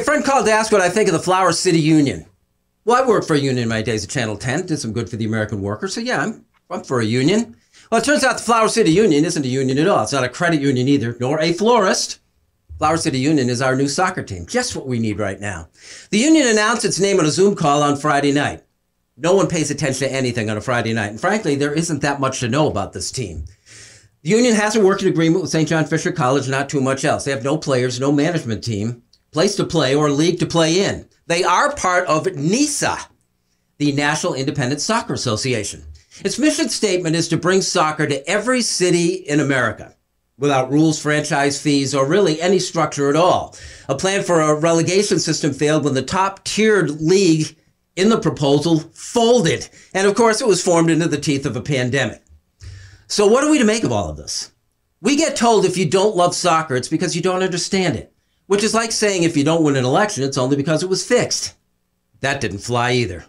A friend called to ask what I think of the Flower City Union. Well, I worked for a union in my days at Channel 10, did some good for the American worker, so yeah, I'm, I'm for a union. Well, it turns out the Flower City Union isn't a union at all. It's not a credit union either, nor a florist. Flower City Union is our new soccer team, just what we need right now. The union announced its name on a Zoom call on Friday night. No one pays attention to anything on a Friday night, and frankly, there isn't that much to know about this team. The union has a working agreement with St. John Fisher College, not too much else. They have no players, no management team, place to play, or league to play in. They are part of NISA, the National Independent Soccer Association. Its mission statement is to bring soccer to every city in America without rules, franchise fees, or really any structure at all. A plan for a relegation system failed when the top tiered league in the proposal folded. And of course, it was formed into the teeth of a pandemic. So, what are we to make of all of this? We get told if you don't love soccer, it's because you don't understand it, which is like saying if you don't win an election, it's only because it was fixed. That didn't fly either.